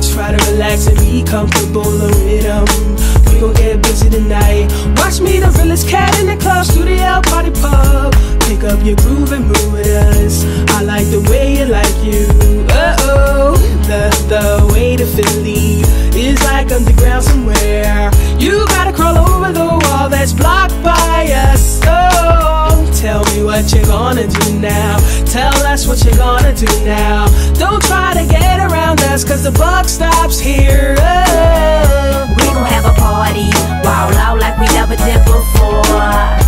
tonight. Try to relax and be comfortable with them. We gon' get busy tonight. Watch me, the realest cat in the club, studio, party pub. Pick up your groove and move with us. I like the way you like you. gonna do now? Tell us what you're gonna do now. Don't try to get around us, cause the buck stops here. Oh. We gon' have a party, wow, loud like we never did before.